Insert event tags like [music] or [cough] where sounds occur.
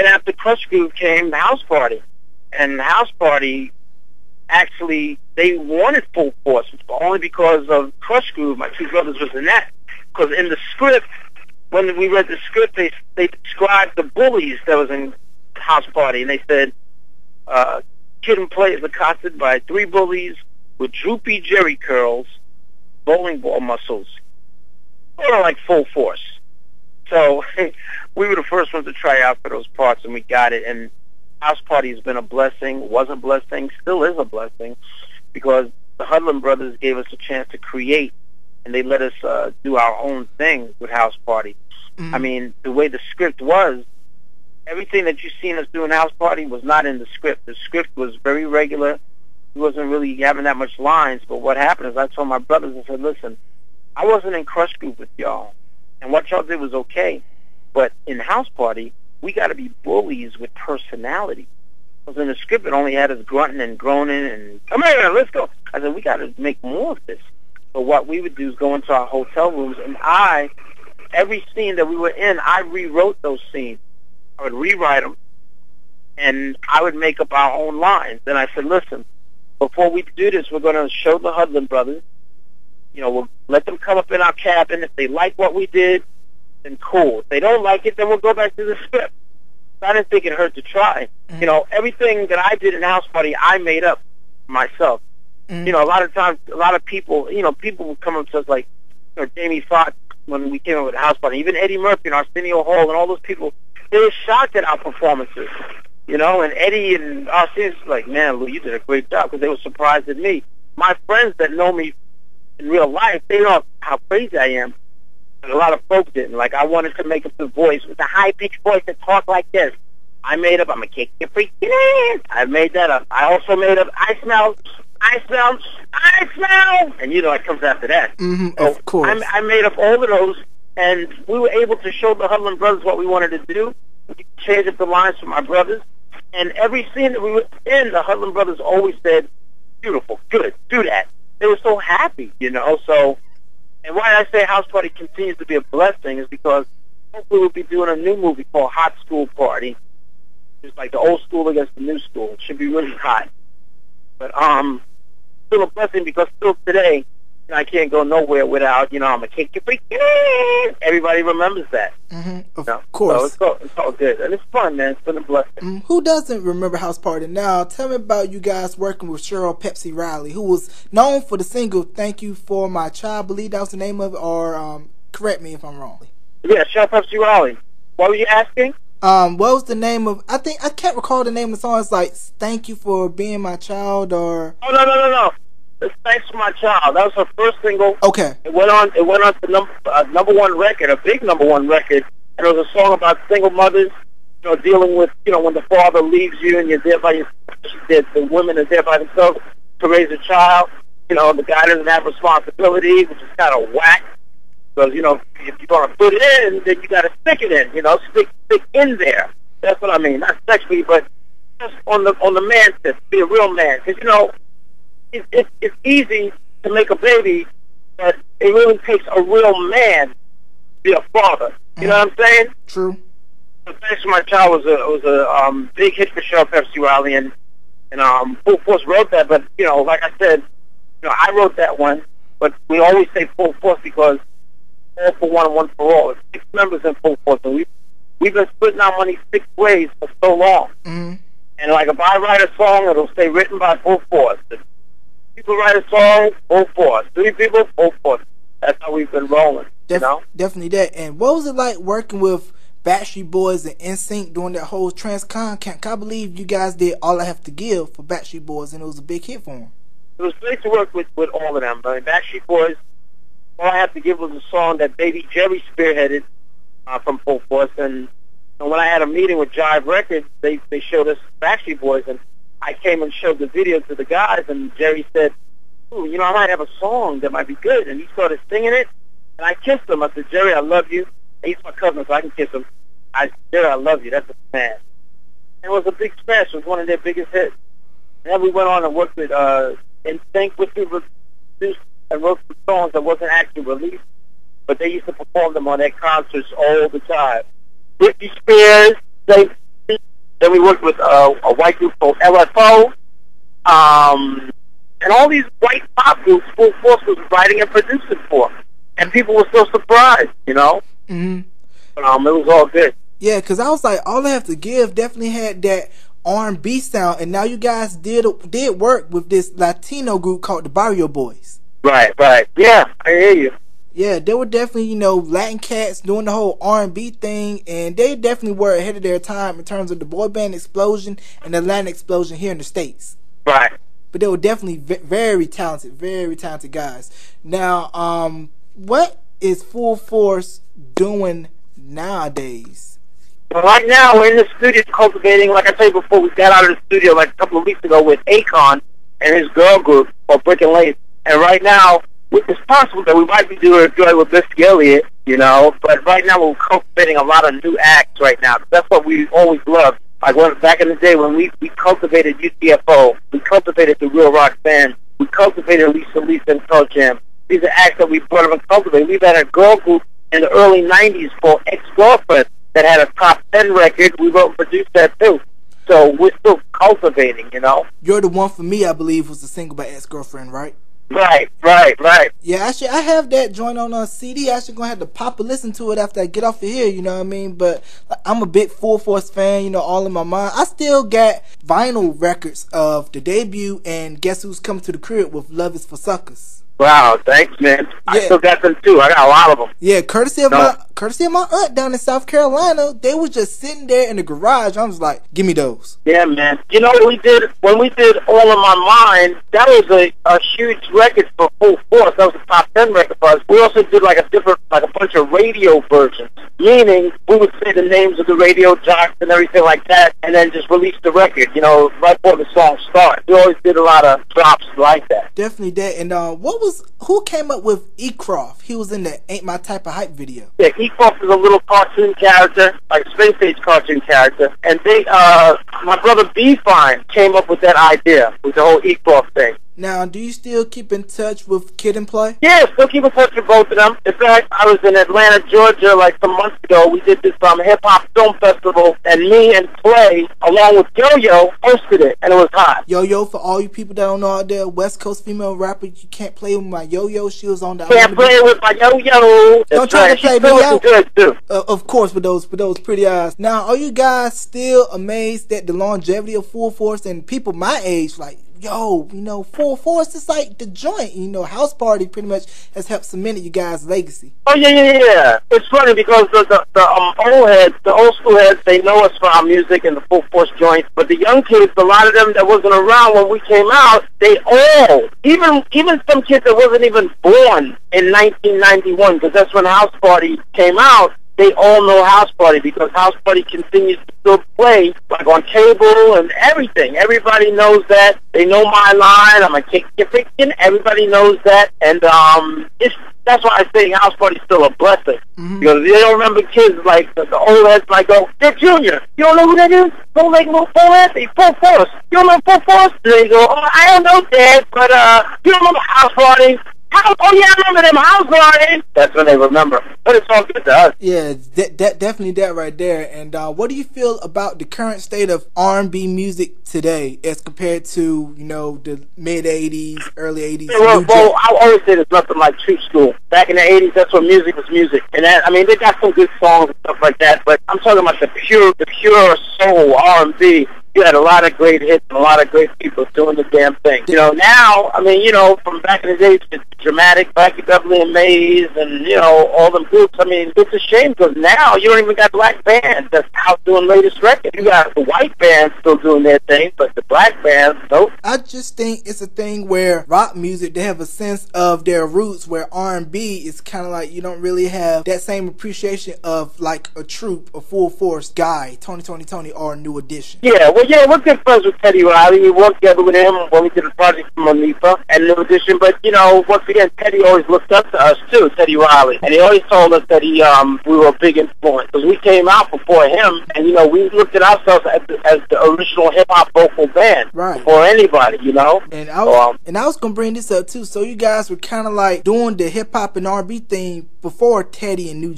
then after Krush Groove came the House Party, and the House Party actually they wanted full force only because of Krush Groove. My two brothers was in that because in the script when we read the script they they described the bullies that was in House Party, and they said uh, Kid and Play is accosted by three bullies with droopy jerry curls, bowling ball muscles, or like full force. So [laughs] we were the first ones to try out for those parts, and we got it. And House Party has been a blessing, was a blessing, still is a blessing, because the Hudlin brothers gave us a chance to create, and they let us uh, do our own thing with House Party. Mm-hmm. I mean, the way the script was, everything that you've seen us do in House Party was not in the script. The script was very regular. He wasn't really having that much lines. But what happened is I told my brothers, I said, listen, I wasn't in Krush Groove with y'all. And what y'all did was okay. But in House Party, we got to be bullies with personality. Because in the script, it only had us grunting and groaning and, come here, let's go. I said, we got to make more of this. So what we would do is go into our hotel rooms, and I, every scene that we were in, I rewrote those scenes. I would rewrite them, and I would make up our own lines. And I said, listen, before we do this, we're going to show the Hudlin brothers. You know, we'll let them come up in our cabin. If they like what we did, then cool. If they don't like it, then we'll go back to the script. I didn't think it hurt to try. Mm-hmm. You know, everything that I did in House Party, I made up myself. Mm-hmm. You know, a lot of times, a lot of people, you know, people would come up to us like, you know, Jamie Foxx when we came up with House Party, even Eddie Murphy and Arsenio Hall and all those people, they were shocked at our performances. You know, and Eddie and Arsenio was like, man, Lou, you did a great job because they were surprised at me. My friends that know me in real life, they know how crazy I am a lot of folks didn't. Like I wanted to make up the voice with a high pitched voice that talk like this. I made up. I'm a kick your freaking ass. I made that up. I also made up. I smell. I smell. I smell. And you know it comes after that. Mm-hmm, so of course. I, I made up all of those, and we were able to show the Hudlin brothers what we wanted to do. We changed up the lines for my brothers, and every scene that we were in, the Hudlin brothers always said, "Beautiful, good, do that." They were so happy, you know. So and why I say House Party continues to be a blessing is because hopefully we'll be doing a new movie called Hot School Party. It's like the old school against the new school. It should be really hot. But um, still a blessing because still today, I can't go nowhere without, you know, I'm a kick your freaking Everybody remembers that. Mm-hmm. Of you know? course. So it's all, it's all good. And it's fun, man. It's been a blessing. Mm-hmm. Who doesn't remember House Party? Now, tell me about you guys working with Cheryl Pepsi Riley, who was known for the single Thank You For My Child. I believe that was the name of it, or um, correct me if I'm wrong. Yeah, Cheryl Pepsi Riley. What were you asking? Um, what was the name of? I think I can't recall the name of the song. It's like "Thank You for Being My Child" or. Oh no no no no! It's Thanks for My Child. That was her first single. Okay. It went on. It went on to number uh, number one record, a big number one record, and it was a song about single mothers, you know, dealing with you know when the father leaves you and you're there by your, the, the women are there by themselves to raise a child. You know, the guy doesn't have responsibility, which is kind of whack. Because you know, if you're gonna put it in, then you got to stick it in. You know, stick stick in there. That's what I mean. Not sexually, but just on the on the man tip. Be a real man. Because you know, it, it, it's easy to make a baby, but it really takes a real man to be a father. You know what I'm saying? True. Thanks to My Child was a was a um, big hit for Cheryl Pepsi Riley, and and um, Full Force wrote that. But you know, like I said, you know, I wrote that one, but we always say Full Force because all for one and one for all. It's six members in Full Force, and we we've been splitting our money six ways for so long. Mm-hmm. And like if I write a song, it'll say written by Full Force people write a song, full force. Three people, full force. That's how we've been rolling. Def- you know? Definitely that. And what was it like working with Backstreet Boys and NSYNC during that whole Transcon camp? I believe you guys did All I Have to Give for Backstreet Boys, and it was a big hit for them. It was great to work with, with all of them. I mean, Backstreet Boys, All I Have to Give was a song that Baby Jerry spearheaded uh, from Full Force. And, and when I had a meeting with Jive Records, they, they showed us Backstreet Boys, and I came and showed the video to the guys, and Jerry said, "Ooh, you know, I might have a song that might be good." And he started singing it, and I kissed him. I said, "Jerry, I love you." He's my cousin, so I can kiss him. I said, Jerry, I love you. That's a smash. It was a big smash. It was one of their biggest hits. And then we went on and worked with uh, NSYNC, which we produced and wrote some songs that wasn't actually released, but they used to perform them on their concerts all the time. Britney Spears, they Then we worked with uh, a white group called LFO. Um, and all these white pop groups Full Force was writing and producing for. And people were so surprised, you know? Mm-hmm. Um, it was all good. Yeah, because I was like, all I have to give definitely had that R&B sound, and now you guys did did work with this Latino group called the Barrio Boys. Right, right. Yeah, I hear you. Yeah, they were definitely you know Latin cats doing the whole R&B thing, and they definitely were ahead of their time in terms of the boy band explosion and the Latin explosion here in the states. Right. But they were definitely very talented, very talented guys. Now, um, what is Full Force doing nowadays? Well, right now we're in the studio cultivating. Like I told you before, we got out of the studio like a couple of weeks ago with Akon and his girl group called Brick and Lace. And right now, it's possible that we might be doing a joint with Missy Elliott, you know. But right now, we're cultivating a lot of new acts right now. That's what we always loved. Like when back in the day when we we cultivated UTFO, we cultivated the Real Rock Band, we cultivated Lisa Lisa and Cult Jam. These are acts that we brought up and cultivated. We've had a girl group in the early '90s called Ex Girlfriend that had a top ten record. We wrote and produced that too. So we're still cultivating, you know. You're the one for me, I believe, was the single by Ex Girlfriend, right? Right, right, right. Yeah, actually, I have that joint on uh, a CD. I actually gonna have to pop a listen to it after I get off of here. You know what I mean? But I'm a big Full Force fan. You know, all in my mind. I still got vinyl records of the debut and Guess Who's Coming to the Crib with Love Is for Suckers. Wow, thanks, man. Yeah. I still got them too. I got a lot of them. Yeah, courtesy of no. my courtesy of my aunt down in South Carolina. They was just sitting there in the garage. I was like, "Give me those." Yeah, man. You know what we did when we did All in My Mind? That was a, a huge record for Full Force. That was a top ten record for us. We also did like a different, like a bunch of radio versions. Meaning, we would say the names of the radio jocks and everything like that, and then just release the record. You know, right before the song starts. We always did a lot of drops like that. Definitely that. And uh, what was was who came up with Ecroft? He was in the Ain't My Type of Hype video. Yeah, Ecroft is a little cartoon character, like a space age cartoon character, and they, uh, my brother B Fine came up with that idea with the whole Ecroft thing. Now, do you still keep in touch with Kid and Play? Yeah, still keep in touch with both of them. In fact, I was in Atlanta, Georgia, like some months ago. We did this um, hip hop film festival, and me and Play, along with Yo Yo, hosted it, and it was hot. Yo Yo, for all you people that don't know out there, West Coast female rapper, you can't play with my Yo Yo. She was on the. Can't play with my Yo Yo. Don't try right. to play me out. Good too. Uh, of course, with those with those pretty eyes. Now, are you guys still amazed at the longevity of Full Force and people my age, like? Yo, you know, Full Force is like the joint. You know, House Party pretty much has helped cement you guys' legacy. Oh yeah, yeah, yeah. It's funny because the the, the um, old heads, the old school heads, they know us for our music and the Full Force joint. But the young kids, a lot of them that wasn't around when we came out, they all, even even some kids that wasn't even born in 1991, because that's when House Party came out they all know House Party because House Party continues to still play like on cable and everything. Everybody knows that. They know my line. I'm a kick fiction. Everybody knows that, and um, it's that's why I say House Party's still a blessing mm-hmm. because they don't remember kids like the, the old heads like go Dick Junior. You don't know who that is? Don't make no Paul Anthony, full force. You don't know full force? They go, oh, I don't know, Dad, but uh, you don't remember House Party? How, oh yeah, I remember them house parties. That's when they remember. But it's all good to us. Yeah, that, that definitely that right there. And uh, what do you feel about the current state of R&B music today, as compared to you know the mid '80s, early '80s? Yeah, well, well I always say there's nothing like true school. Back in the '80s, that's when music was music, and that I mean they got some good songs and stuff like that. But I'm talking about the pure, the pure soul R&B you had a lot of great hits and a lot of great people doing the damn thing. You know, now, I mean, you know, from back in the days, it's dramatic, Frankie Beverly and Maze, and you know, all them groups. I mean, it's a shame because now you don't even got black bands that's out doing latest records. You got the white bands still doing their thing, but the black bands, nope. I just think it's a thing where rock music they have a sense of their roots, where R and B is kind of like you don't really have that same appreciation of like a troupe, a full force guy, Tony, Tony, Tony, or New Edition. Yeah. Well, well, yeah, we're good friends with Teddy Riley. We worked together with him when we did a project from Monifa and New Edition. But you know, once again, Teddy always looked up to us too, Teddy Riley, and he always told us that he um we were a big influence because we came out before him, and you know we looked at ourselves as the, as the original hip hop vocal band right. before anybody, you know. And I was, um, and I was gonna bring this up too. So you guys were kind of like doing the hip hop and R&B thing before Teddy and New.